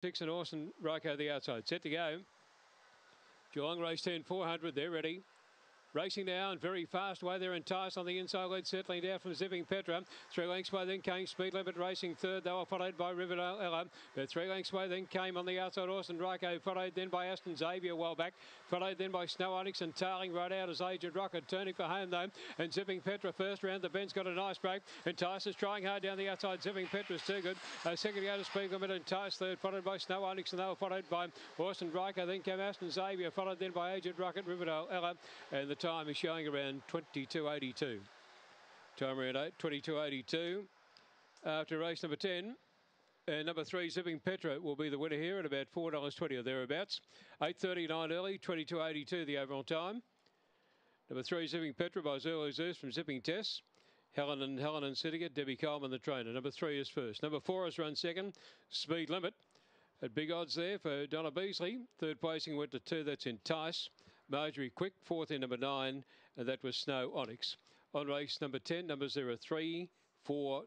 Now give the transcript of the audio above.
Six and Orson Ryko the outside. Set to go. Geelong race 10, 400. They're ready. Racing now and very fast away there. Entice on the inside lead, settling down from Zipping Petra. Three lengths away then came Speed Limit racing third. They were followed by Riverdale Ella. But three lengths away then came on the outside Orson Ryko, followed then by Aston Xavier well back. Followed then by Snow Onyx and tailing right out as Agent Rocket. Turning for home though. And Zipping Petra first round. The bend's got a nice break. Entice is trying hard down the outside. Zipping Petra's too good. Uh, second go to Speed Limit. Entice third, followed by Snow Onyx and they were followed by Orson Ryko. Then came Aston Xavier, followed then by Agent Rocket, Riverdale Ella. And the time is showing around around 22.82. Time around 8, 22.82. After race number 10, and number three, Zipping Petra, will be the winner here at about $4.20 or thereabouts. 8.39 early, 22.82 the overall time. Number three, Zipping Petra by Zulu Zeus from Zipping Tess. Helen and Helen and Syndicate, Debbie Coleman, the trainer. Number three is first. Number four is run second, Speed Limit. At big odds there for Donna Beasley. Third placing went to two, that's Entice. Marjorie Quick, fourth in number nine, and that was Snow Onyx. On race number 10, numbers there are three, four,